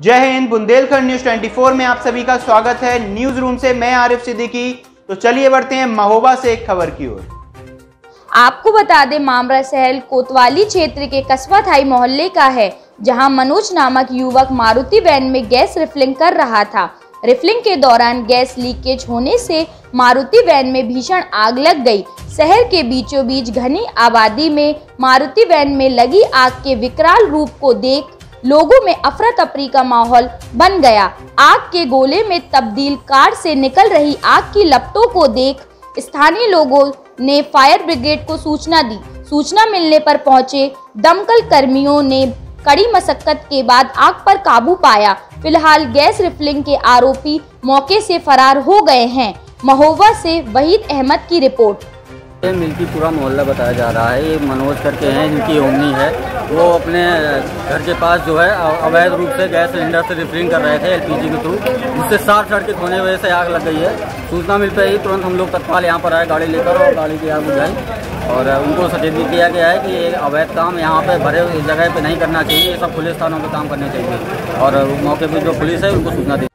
जय हिंद, बुंदेलखंड न्यूज़ 24 में आप सभी का स्वागत है न्यूज़ रूम से। मैं आरिफ सिद्दीकी। तो चलिए बढ़ते हैं महोबा से एक खबर की ओर। आपको बता दें, मामला सहल कोतवाली क्षेत्र के कस्बा थाई मोहल्ले का है, जहाँ मनोज नामक युवक मारुति वैन में गैस रिफिलिंग कर रहा था। रिफिलिंग के दौरान गैस लीकेज होने से मारुति वैन में भीषण आग लग गई। शहर के बीचों बीच घनी आबादी में मारुति वैन में लगी आग के विकराल रूप को देख लोगों में अफरा तफरी का माहौल बन गया। आग के गोले में तब्दील कार से निकल रही आग की लपटों को देख स्थानीय लोगों ने फायर ब्रिगेड को सूचना दी। सूचना मिलने पर पहुँचे दमकल कर्मियों ने कड़ी मशक्कत के बाद आग पर काबू पाया। फ़िलहाल गैस रिफिलिंग के आरोपी मौके से फरार हो गए हैं। महोबा से वहीद अहमद की रिपोर्ट। ये मिल्की पूरा मोहल्ला बताया जा रहा है। ये मनोज करके हैं जिनकी ओमनी है। वो अपने घर के पास जो है अवैध रूप से गैस सिलेंडर से रिफिलिंग कर रहे थे एलपीजी के थ्रू, जिससे शॉर्ट सर्किट होने वजह से आग लग गई है। सूचना मिल ही तुरंत हम लोग तत्काल यहाँ पर आए, गाड़ी लेकर और गाड़ी की आग बुझाई और उनको सचेत भी किया गया है कि ये अवैध काम यहाँ पर भरे जगह पर नहीं करना चाहिए, ये सब पुलिस थानों पर काम करने चाहिए। और मौके पर जो पुलिस है, उनको सूचना दी